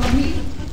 Follow me.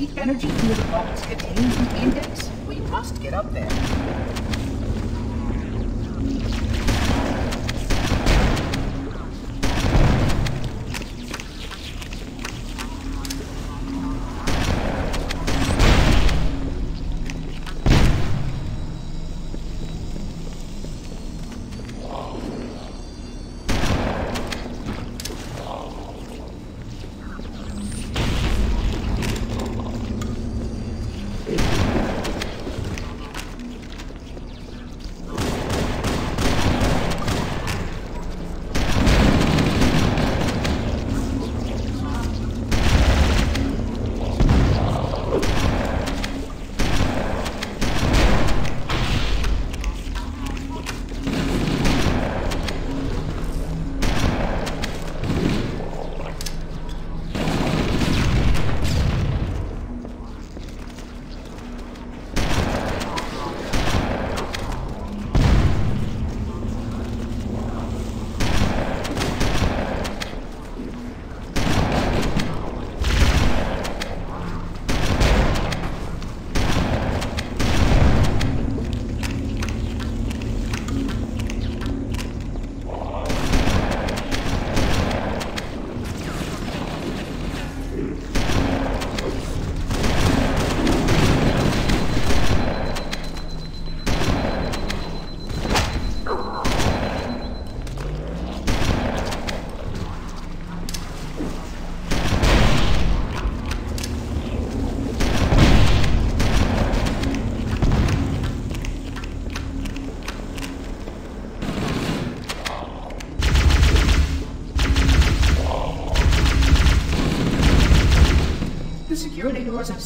The energy field of box contained in the index. We must get up there.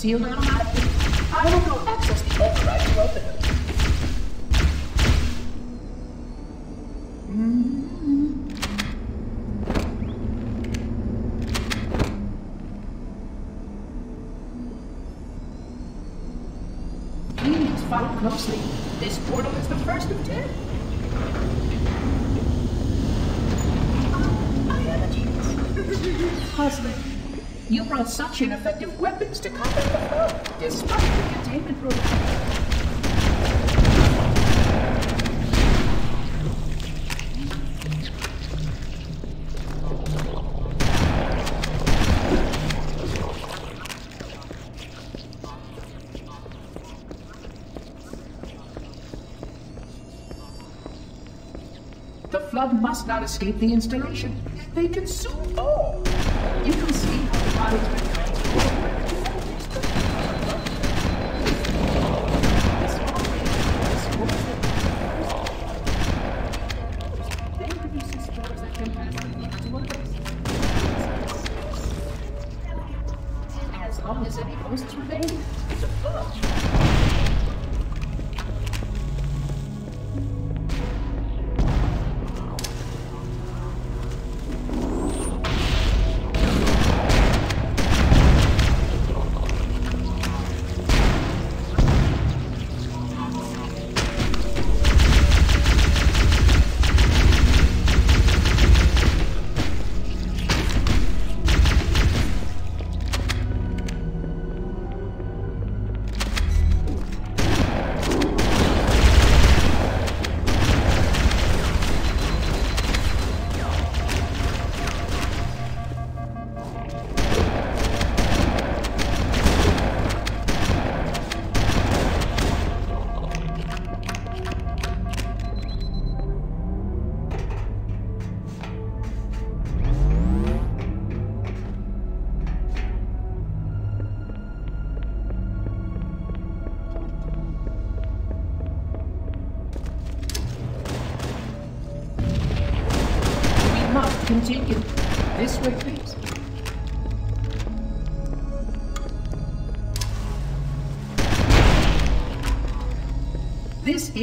Security doors have sealed automatically. I will go access the override to open them. Please follow closely. This portal is the first of ten. I am at ease. Puzzling. You brought such ineffective weapons to combat the foe, despite the containment protocol. The flood must not escape the installation. They consume all. You can see how the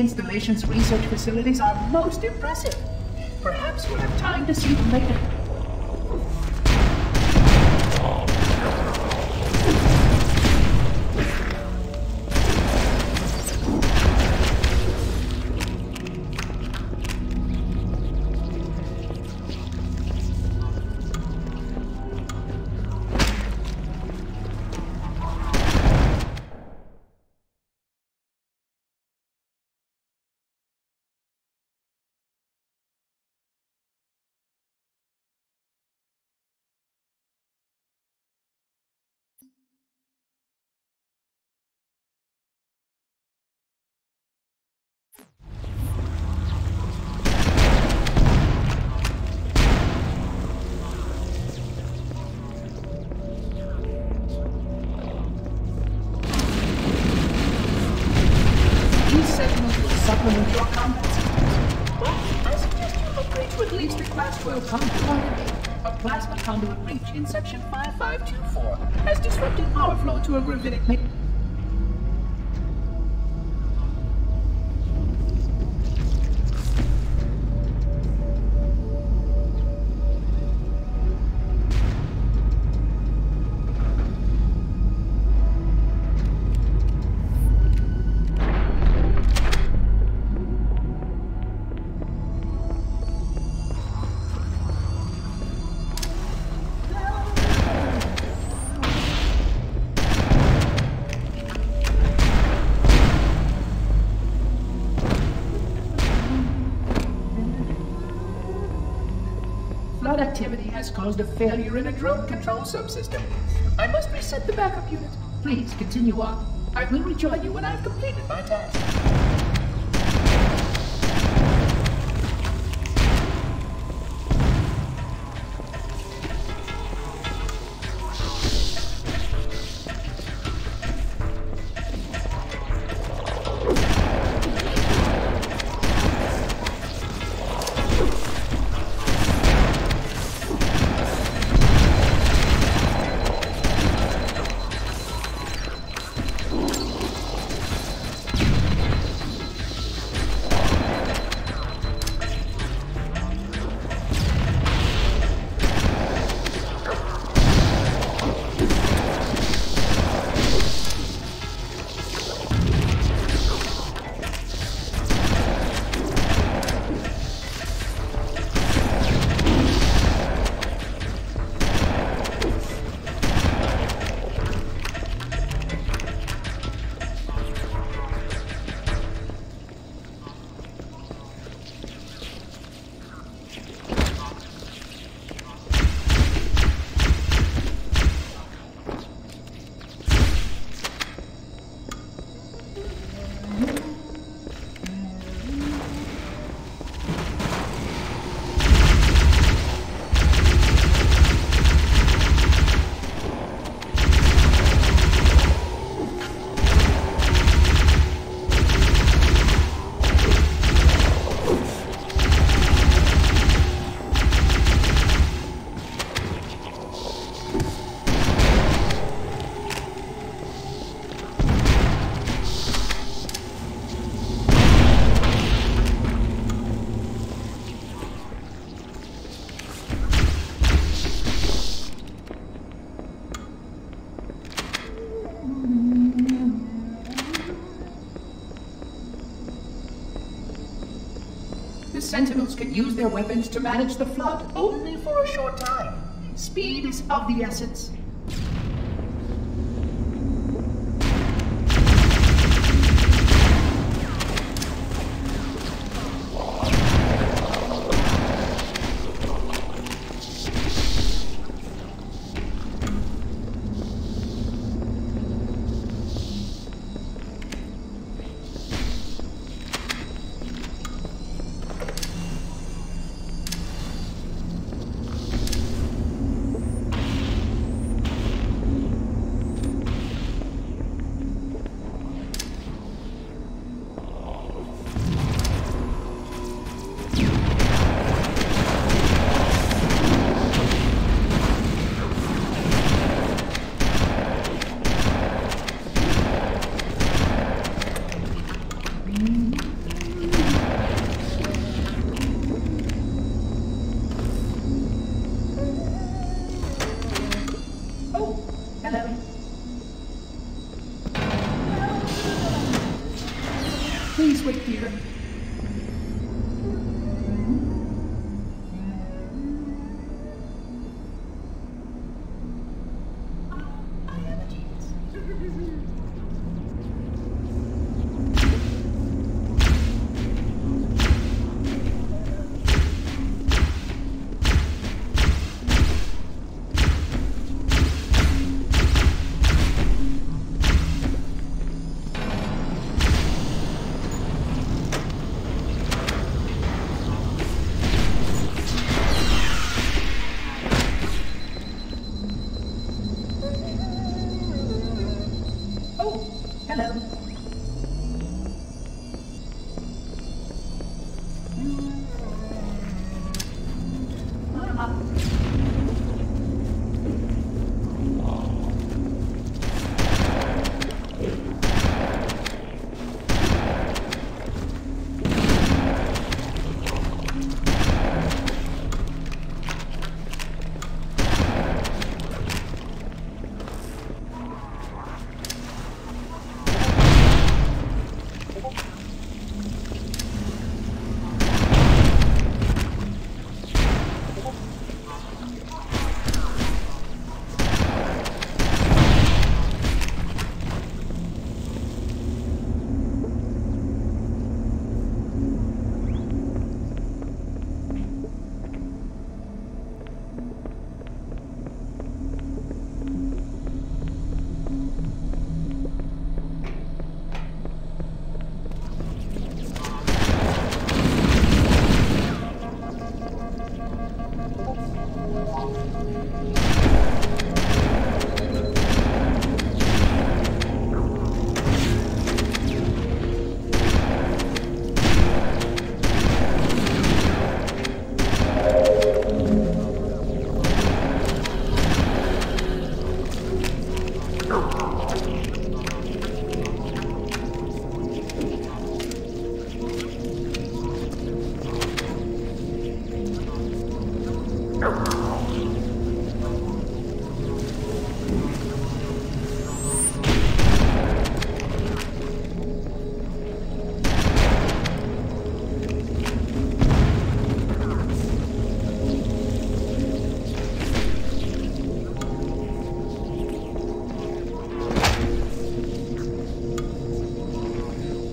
installation's research facilities are most impressive. Perhaps we'll have time to see them later. Has caused a failure in a drone control subsystem. I must reset the backup unit. Please continue on. I will rejoin you when I've completed my task. Can use their weapons to manage the flood only for a short time. Speed is of the essence.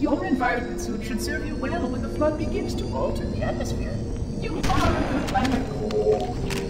Your environment suit should serve you well when the flood begins to alter the atmosphere. You are a good planner.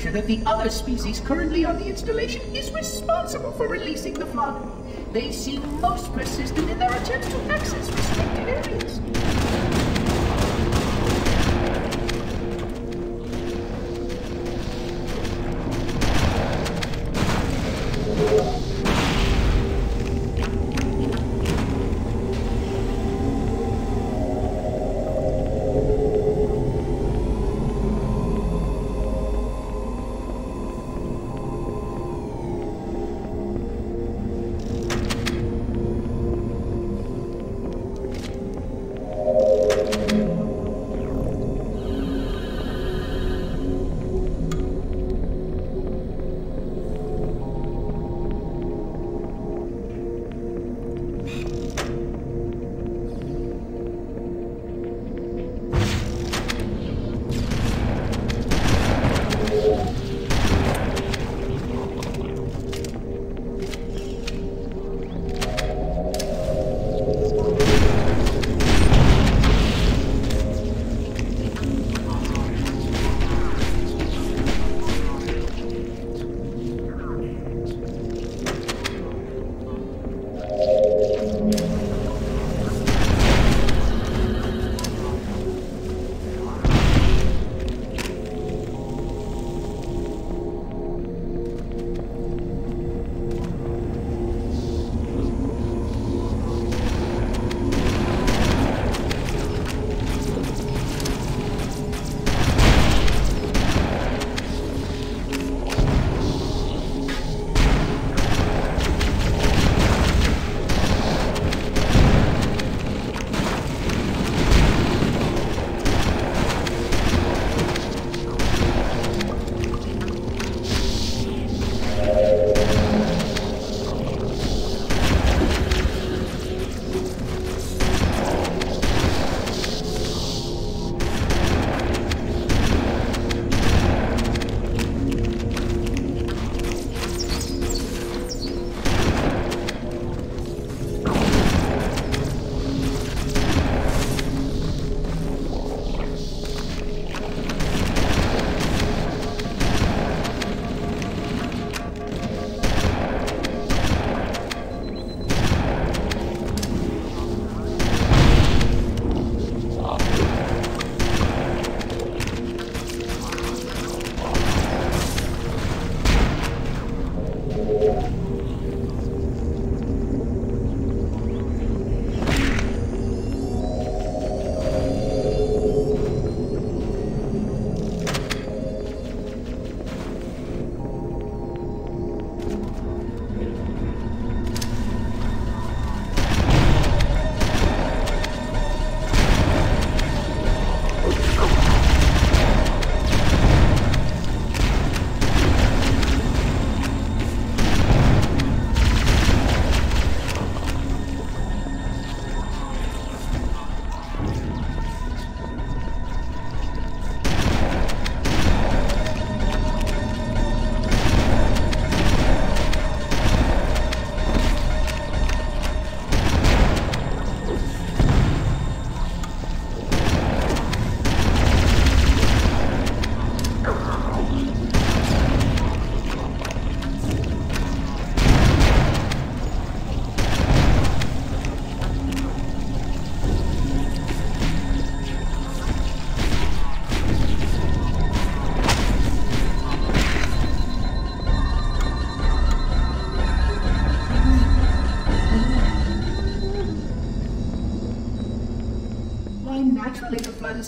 Conjecture that the other species currently on the installation is responsible for releasing the flood. They seem most persistent in their attempts to access restricted areas.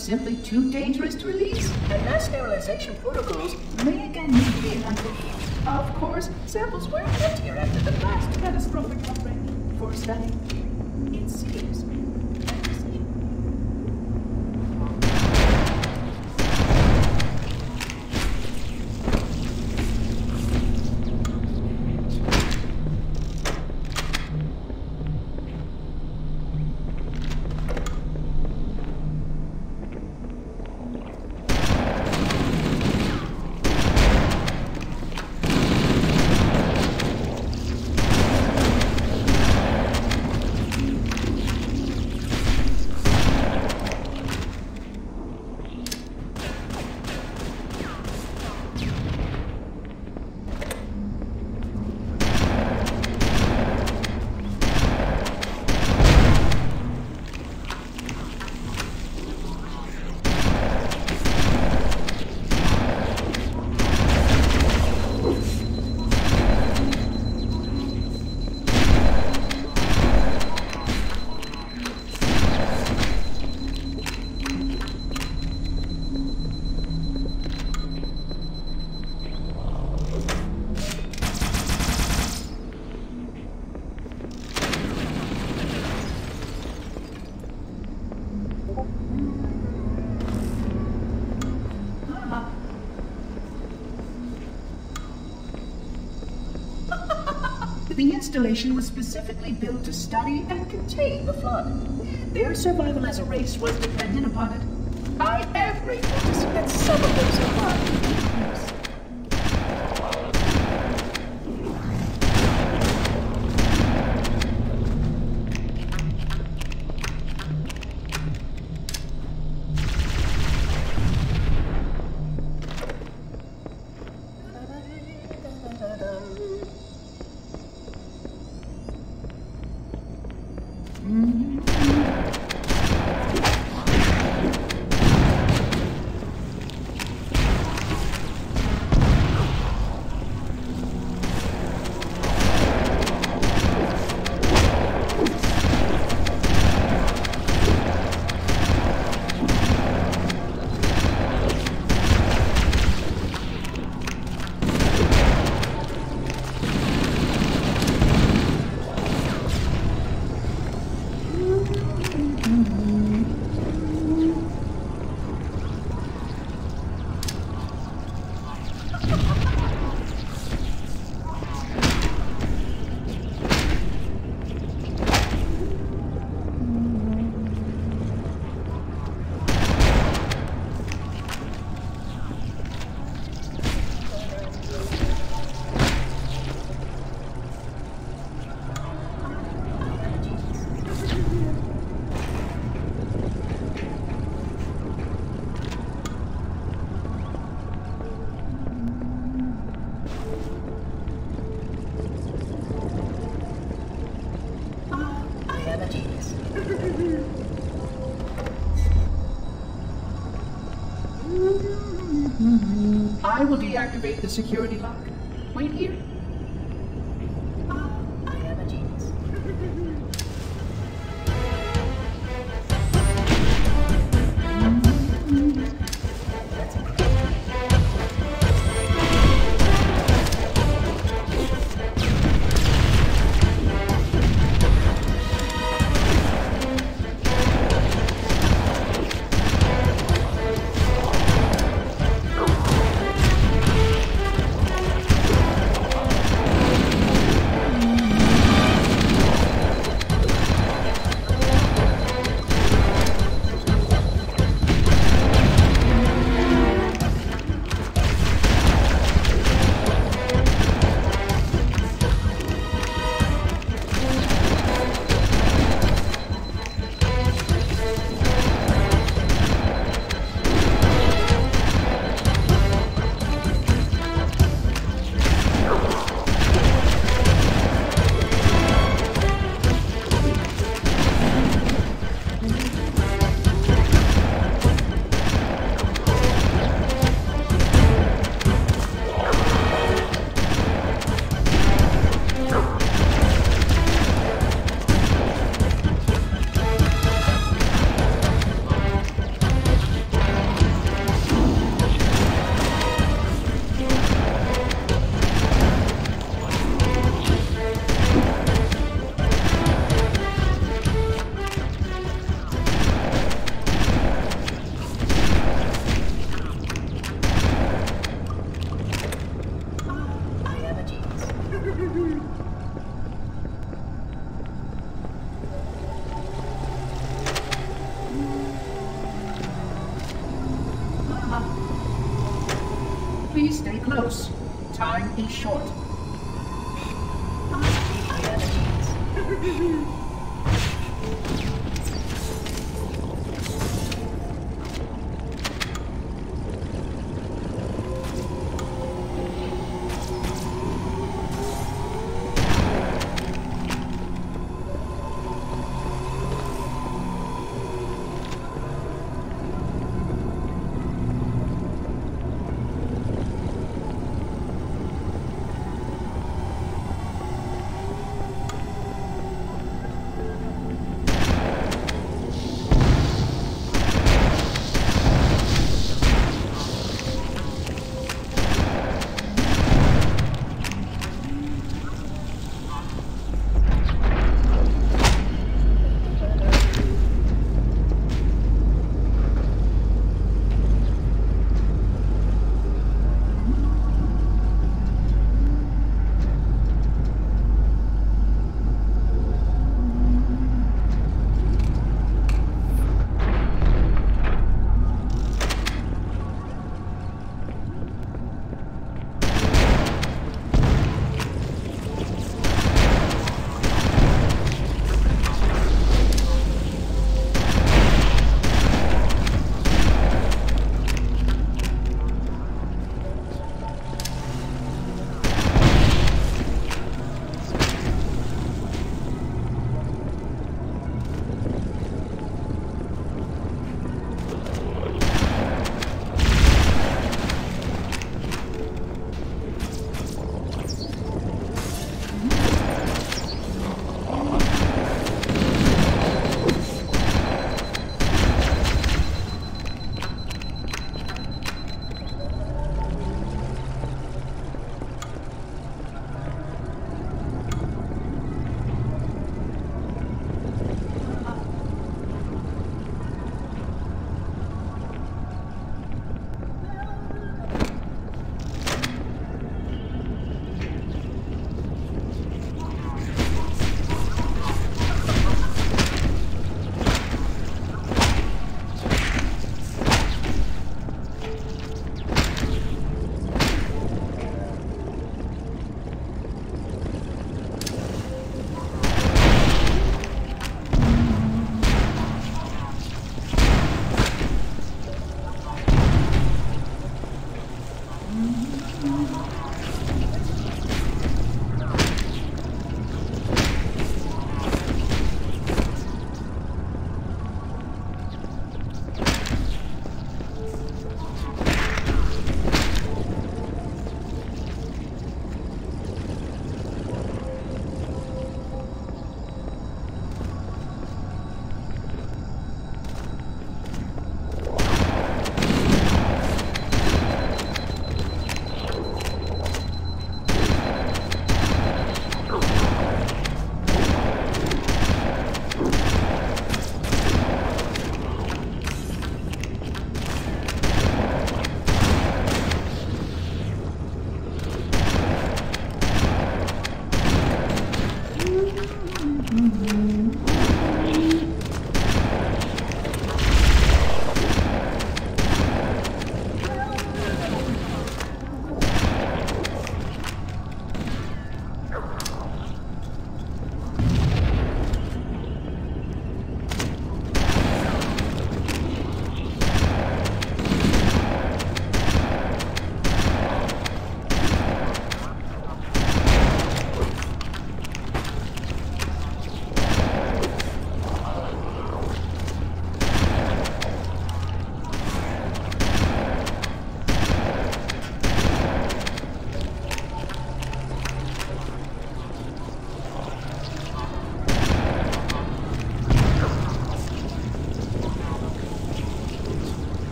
Simply too dangerous to release, and mass sterilization The installation was specifically built to study and contain the flood. Their survival as a race was dependent upon it. To see that some of them survived. I will deactivate the security close. Time is short.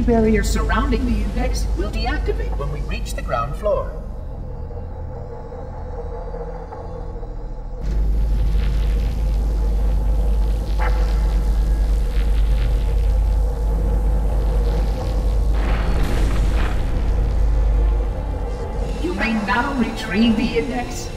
Energy barrier surrounding the index will deactivate when we reach the ground floor. You may now retrieve the index.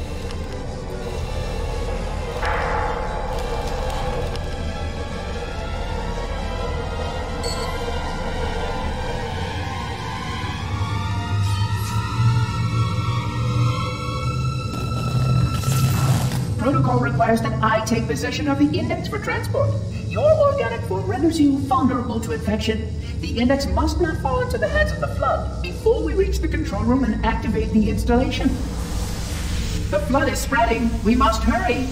Take possession of the index for transport. Your organic form renders you vulnerable to infection. The index must not fall into the hands of the flood before we reach the control room and activate the installation. The flood is spreading. We must hurry.